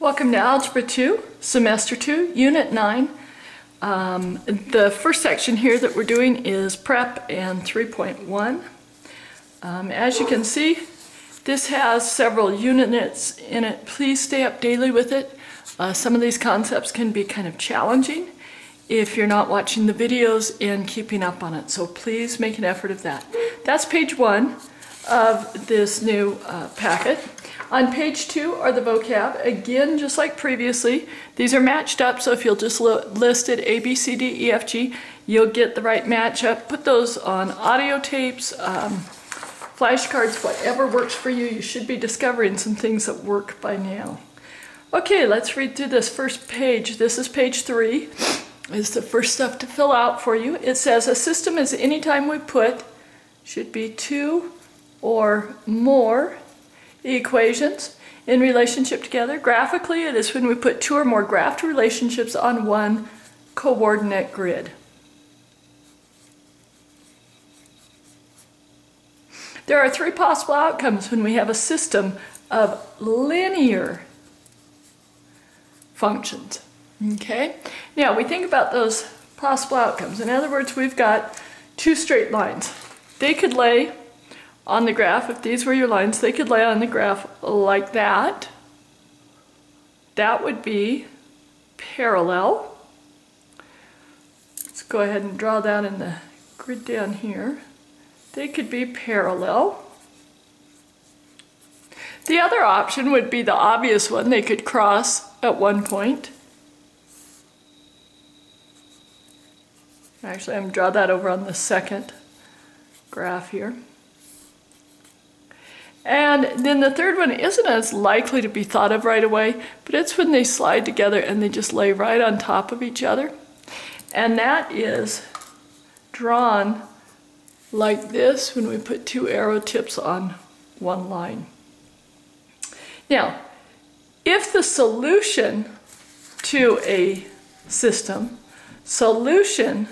Welcome to Algebra 2, Semester 2, Unit 9. Um, the first section here that we're doing is Prep and 3.1. Um, as you can see, this has several units in it. Please stay up daily with it. Uh, some of these concepts can be kind of challenging if you're not watching the videos and keeping up on it. So please make an effort of that. That's page one of this new uh, packet. On page two are the vocab. Again, just like previously, these are matched up, so if you'll just list it A, B, C, D, E, F, G, you'll get the right matchup. Put those on audio tapes, um, flashcards, whatever works for you. You should be discovering some things that work by now. Okay, let's read through this first page. This is page three. Is the first stuff to fill out for you. It says a system is any time we put should be two or more equations in relationship together. Graphically, it is when we put two or more graphed relationships on one coordinate grid. There are three possible outcomes when we have a system of linear functions. Okay? Now, we think about those possible outcomes. In other words, we've got two straight lines. They could lay on the graph, if these were your lines, they could lay on the graph like that. That would be parallel. Let's go ahead and draw that in the grid down here. They could be parallel. The other option would be the obvious one. They could cross at one point. Actually, I'm going to draw that over on the second graph here. And then the third one isn't as likely to be thought of right away, but it's when they slide together and they just lay right on top of each other. And that is drawn like this when we put two arrow tips on one line. Now, if the solution to a system, solution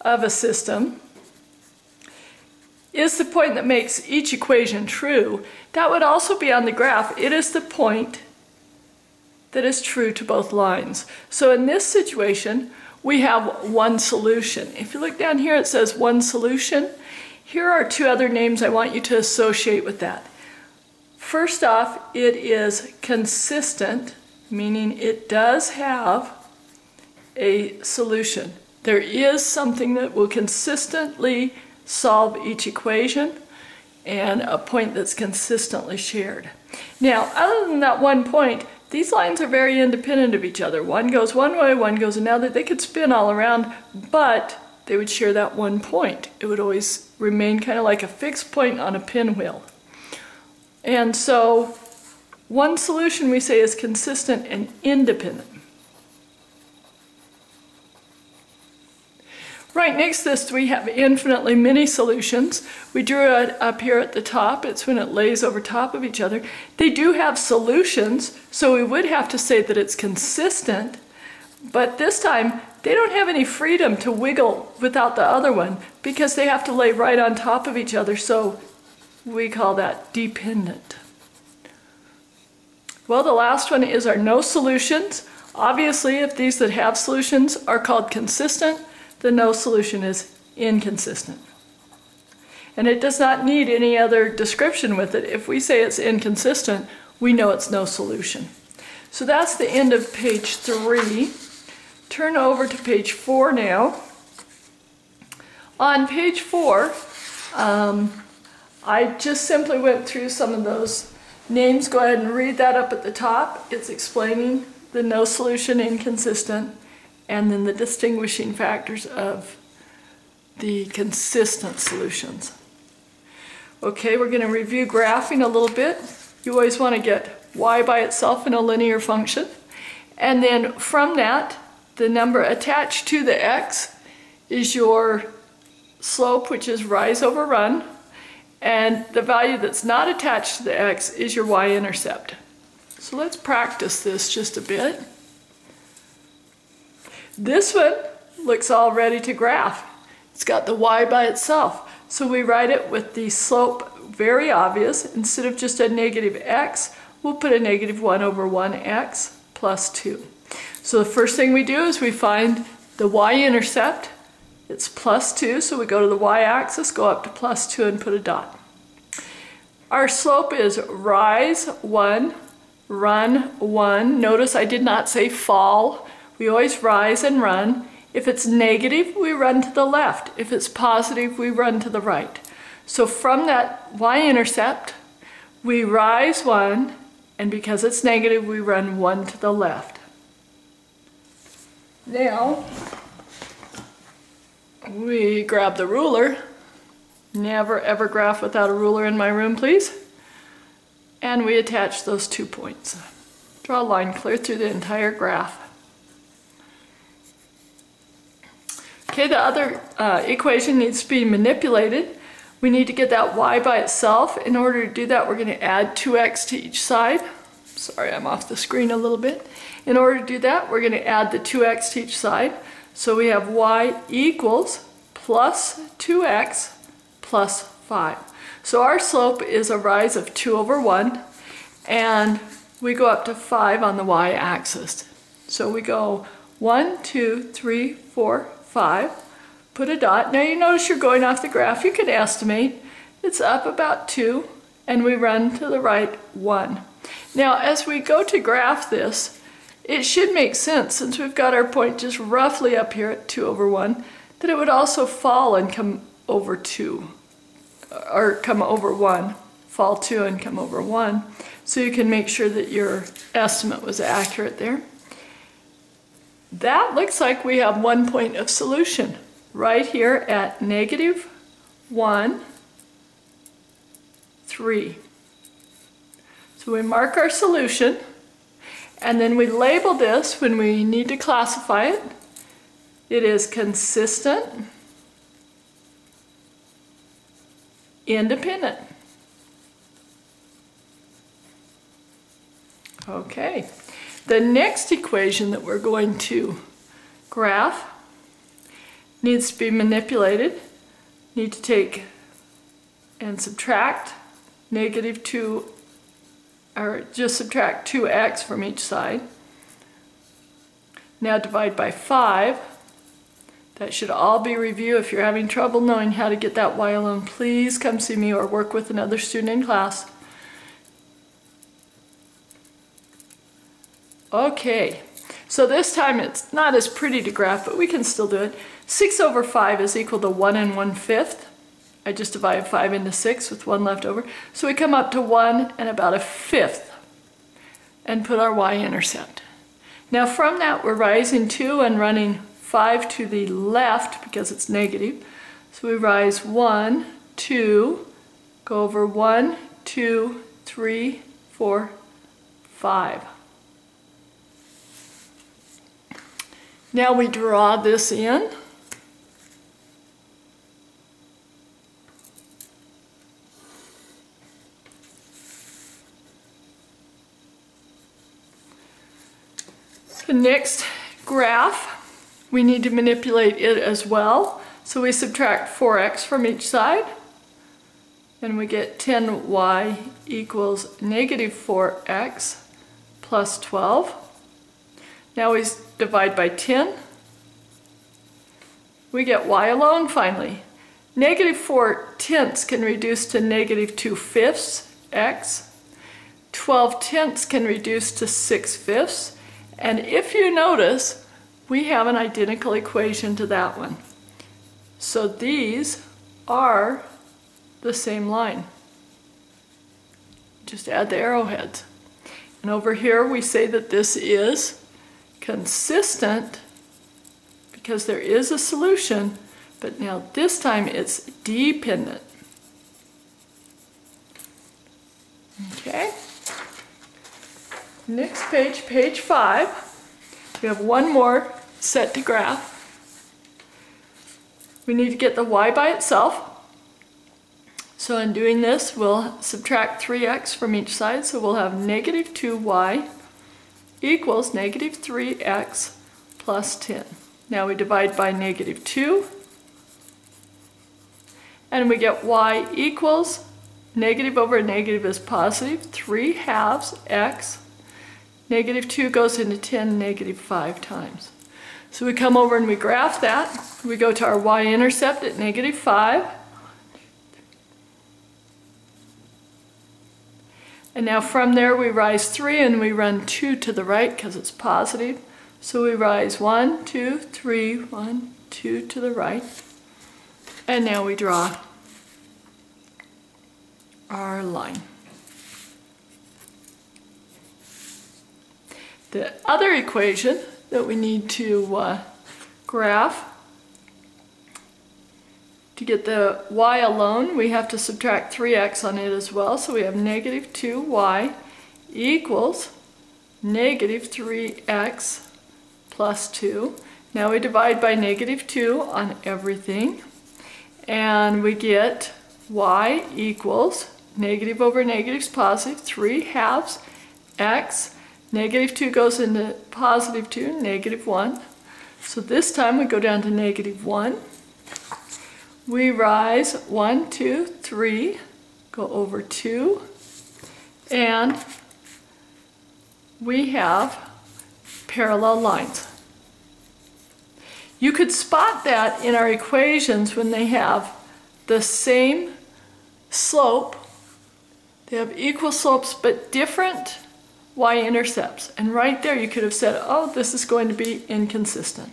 of a system is the point that makes each equation true, that would also be on the graph. It is the point that is true to both lines. So in this situation, we have one solution. If you look down here, it says one solution. Here are two other names I want you to associate with that. First off, it is consistent, meaning it does have a solution. There is something that will consistently solve each equation and a point that's consistently shared. Now, other than that one point, these lines are very independent of each other. One goes one way, one goes another. They could spin all around, but they would share that one point. It would always remain kind of like a fixed point on a pinwheel. And so one solution we say is consistent and independent. Right next to this we have infinitely many solutions. We drew it up here at the top. It's when it lays over top of each other. They do have solutions, so we would have to say that it's consistent, but this time they don't have any freedom to wiggle without the other one because they have to lay right on top of each other, so we call that dependent. Well, the last one is our no solutions. Obviously, if these that have solutions are called consistent, the no solution is inconsistent. And it does not need any other description with it. If we say it's inconsistent, we know it's no solution. So that's the end of page three. Turn over to page four now. On page four, um, I just simply went through some of those names. Go ahead and read that up at the top. It's explaining the no solution inconsistent and then the distinguishing factors of the consistent solutions. Okay, we're going to review graphing a little bit. You always want to get y by itself in a linear function. And then from that, the number attached to the x is your slope, which is rise over run. And the value that's not attached to the x is your y-intercept. So let's practice this just a bit. This one looks all ready to graph. It's got the y by itself. So we write it with the slope very obvious. Instead of just a negative x, we'll put a negative 1 over 1x plus 2. So the first thing we do is we find the y-intercept. It's plus 2, so we go to the y-axis, go up to plus 2 and put a dot. Our slope is rise 1, run 1. Notice I did not say fall. We always rise and run. If it's negative, we run to the left. If it's positive, we run to the right. So from that y-intercept, we rise 1, and because it's negative, we run 1 to the left. Now, we grab the ruler. Never ever graph without a ruler in my room, please. And we attach those two points. Draw a line clear through the entire graph. Okay, the other uh, equation needs to be manipulated. We need to get that y by itself. In order to do that, we're going to add 2x to each side. Sorry, I'm off the screen a little bit. In order to do that, we're going to add the 2x to each side. So we have y equals plus 2x plus 5. So our slope is a rise of 2 over 1, and we go up to 5 on the y-axis. So we go 1, 2, 3, 4, 5, put a dot. Now you notice you're going off the graph. You can estimate. It's up about 2, and we run to the right 1. Now as we go to graph this, it should make sense, since we've got our point just roughly up here at 2 over 1, that it would also fall and come over 2, or come over 1, fall 2 and come over 1, so you can make sure that your estimate was accurate there. That looks like we have one point of solution right here at negative 1, 3. So we mark our solution. And then we label this when we need to classify it. It is consistent, independent. Okay, the next equation that we're going to graph needs to be manipulated. Need to take and subtract negative 2 or just subtract 2x from each side. Now divide by 5. That should all be review. If you're having trouble knowing how to get that y alone, please come see me or work with another student in class. Okay, so this time it's not as pretty to graph, but we can still do it. 6 over 5 is equal to 1 and 1 fifth. I just divide 5 into 6 with 1 left over. So we come up to 1 and about a fifth and put our y-intercept. Now from that we're rising 2 and running 5 to the left because it's negative. So we rise 1, 2, go over 1, 2, 3, 4, 5. Now we draw this in. The next graph, we need to manipulate it as well. So we subtract 4x from each side, and we get 10y equals negative 4x plus 12. Now we divide by 10. We get y alone finally. Negative 4 tenths can reduce to negative 2 fifths x. 12 tenths can reduce to 6 fifths. And if you notice, we have an identical equation to that one. So these are the same line. Just add the arrowheads. And over here we say that this is consistent because there is a solution, but now this time it's dependent. Okay? Next page, page five, we have one more set to graph. We need to get the y by itself. So in doing this, we'll subtract 3x from each side, so we'll have negative 2y equals negative 3x plus 10. Now we divide by negative 2, and we get y equals negative over negative is positive, 3 halves x. Negative 2 goes into 10, negative 5 times. So we come over and we graph that. We go to our y-intercept at negative 5. And now from there we rise 3 and we run 2 to the right because it's positive. So we rise 1, 2, 3, 1, 2 to the right. And now we draw our line. The other equation that we need to uh, graph to get the y alone, we have to subtract 3x on it as well. So we have negative 2y equals negative 3x plus 2. Now we divide by negative 2 on everything. And we get y equals negative over negative is positive, 3 halves x. Negative 2 goes into positive 2, negative 1. So this time we go down to negative 1. We rise one, two, three, go over 2, and we have parallel lines. You could spot that in our equations when they have the same slope they have equal slopes but different y-intercepts. And right there you could have said, oh, this is going to be inconsistent.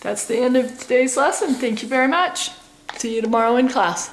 That's the end of today's lesson. Thank you very much. See you tomorrow in class.